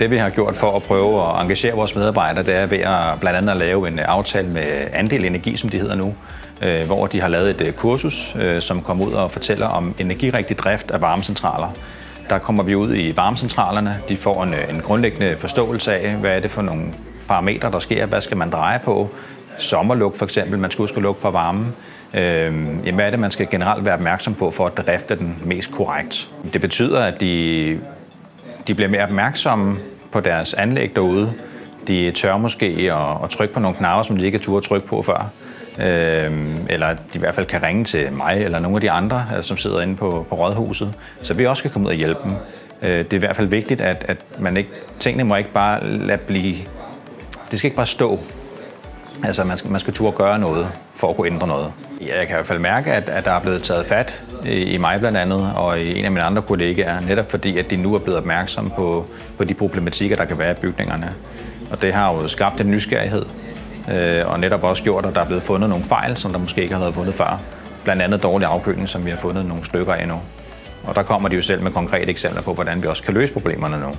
Det vi har gjort for at prøve at engagere vores medarbejdere, det er ved at blandt andet at lave en øh, aftale med Andel Energi, som de hedder nu, øh, hvor de har lavet et øh, kursus, som kommer ud og fortæller om energirigtig drift af varmecentraler. Der kommer vi ud i varmecentralerne. De får en, en grundlæggende forståelse af, hvad er det for nogle parametre, der sker. Hvad skal man dreje på? sommerluk for eksempel. Man skal huske at lukke for varmen. Øh, jamen, hvad er det, man skal generelt være opmærksom på for at drifte den mest korrekt? Det betyder, at de, de bliver mere opmærksomme på deres anlæg derude. De tør måske at, at trykke på nogle knapper, som de ikke har turde trykke på før. Øh, eller de i hvert fald kan ringe til mig eller nogle af de andre, øh, som sidder inde på, på rådhuset, så vi også kan komme ud og hjælpe dem. Øh, det er i hvert fald vigtigt, at, at man ikke, tingene må ikke bare lade blive... Det skal ikke bare stå. Altså, man skal, man skal turde gøre noget for at kunne ændre noget. Ja, jeg kan i hvert fald mærke, at, at der er blevet taget fat i, i mig blandt andet, og i en af mine andre kollegaer, netop fordi, at de nu er blevet opmærksomme på, på de problematikker, der kan være i bygningerne. Og det har jo skabt en nysgerrighed, øh, og netop også gjort, at der er blevet fundet nogle fejl, som der måske ikke har været fundet før. Blandt andet dårlig afkøling, som vi har fundet nogle stykker af nu. Og der kommer de jo selv med konkrete eksempler på, hvordan vi også kan løse problemerne nu.